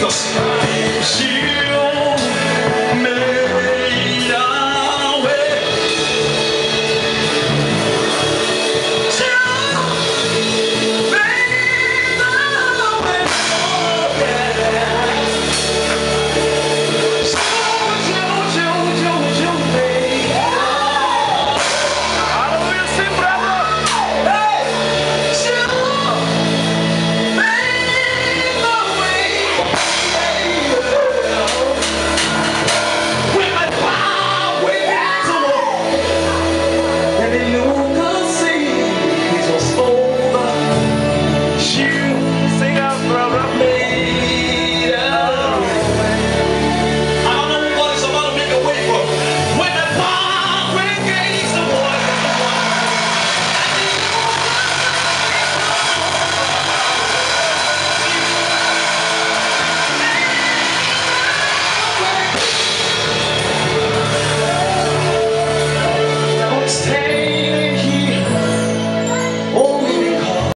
Jesus. you